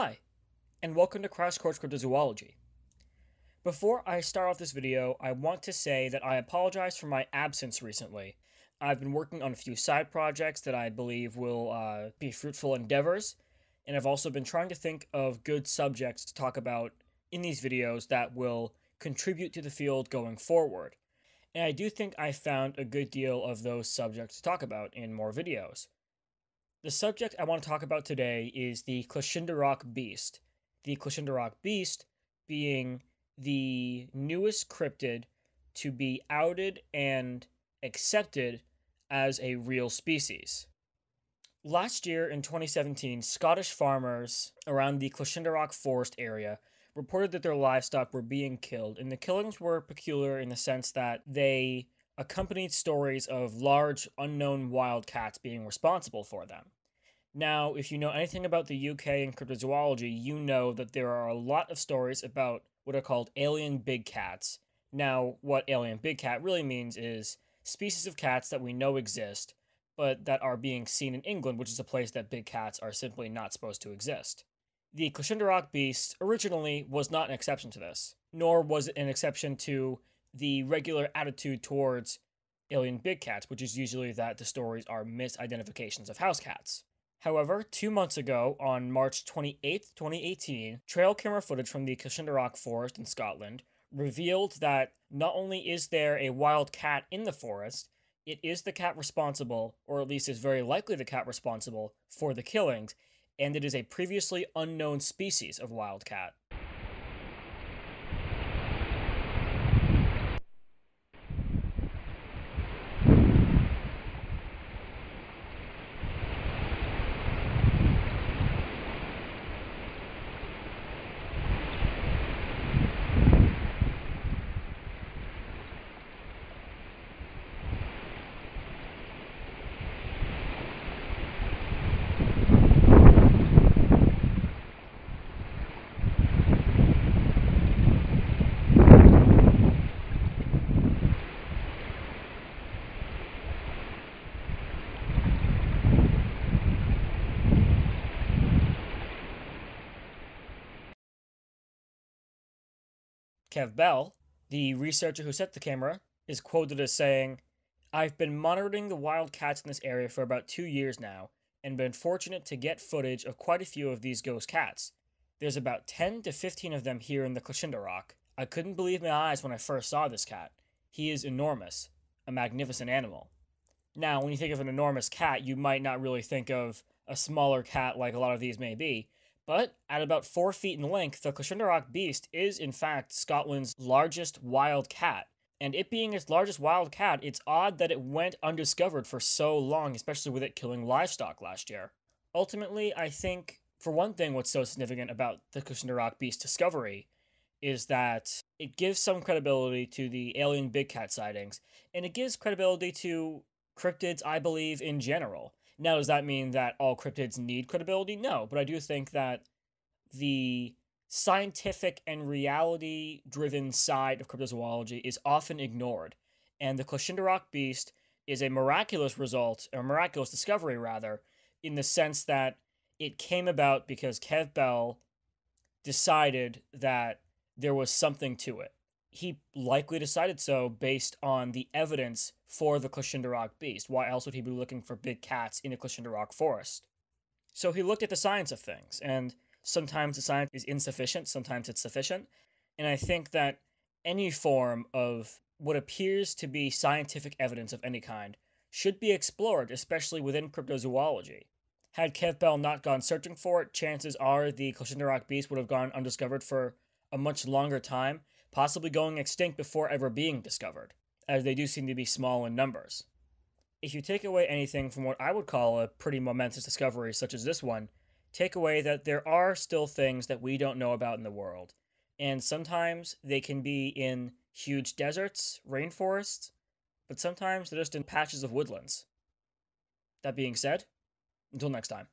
Hi, and welcome to Crash Course Cryptozoology. Before I start off this video, I want to say that I apologize for my absence recently. I've been working on a few side projects that I believe will uh, be fruitful endeavors, and I've also been trying to think of good subjects to talk about in these videos that will contribute to the field going forward. And I do think I found a good deal of those subjects to talk about in more videos. The subject I want to talk about today is the Clashindarroch Beast. The Clashindarroch Beast being the newest cryptid to be outed and accepted as a real species. Last year in 2017, Scottish farmers around the Clashindarroch Forest area reported that their livestock were being killed, and the killings were peculiar in the sense that they accompanied stories of large unknown wildcats being responsible for them. Now, if you know anything about the UK and cryptozoology, you know that there are a lot of stories about what are called alien big cats. Now, what alien big cat really means is species of cats that we know exist, but that are being seen in England, which is a place that big cats are simply not supposed to exist. The Clashindarroch beast originally was not an exception to this, nor was it an exception to the regular attitude towards alien big cats, which is usually that the stories are misidentifications of house cats. However, two months ago, on March 28, 2018, trail camera footage from the Clashindarroch forest in Scotland revealed that not only is there a wild cat in the forest, it is the cat responsible, or at least is very likely the cat responsible, for the killings, and it is a previously unknown species of wild cat. Kev Bell, the researcher who set the camera, is quoted as saying, I've been monitoring the wild cats in this area for about two years now, and been fortunate to get footage of quite a few of these ghost cats. There's about 10 to 15 of them here in the Clashindarroch. I couldn't believe my eyes when I first saw this cat. He is enormous, a magnificent animal. Now, when you think of an enormous cat, you might not really think of a smaller cat like a lot of these may be, but at about four feet in length, the Clashindarroch beast is, in fact, Scotland's largest wild cat. And it being its largest wild cat, it's odd that it went undiscovered for so long, especially with it killing livestock last year. Ultimately, I think, for one thing, what's so significant about the Clashindarroch beast discovery is that it gives some credibility to the alien big cat sightings, and it gives credibility to cryptids, I believe, in general. Now, does that mean that all cryptids need credibility? No, but I do think that the scientific and reality driven side of cryptozoology is often ignored. And the Clashindarroch beast is a miraculous result, or miraculous discovery, rather, in the sense that it came about because Kev Bell decided that there was something to it he likely decided so based on the evidence for the Clashindarroch beast. Why else would he be looking for big cats in a Clashindarroch forest? So he looked at the science of things, and sometimes the science is insufficient, sometimes it's sufficient. And I think that any form of what appears to be scientific evidence of any kind should be explored, especially within cryptozoology. Had Kev Bell not gone searching for it, chances are the Clashindarroch beast would have gone undiscovered for a much longer time, possibly going extinct before ever being discovered, as they do seem to be small in numbers. If you take away anything from what I would call a pretty momentous discovery such as this one, take away that there are still things that we don't know about in the world, and sometimes they can be in huge deserts, rainforests, but sometimes they're just in patches of woodlands. That being said, until next time.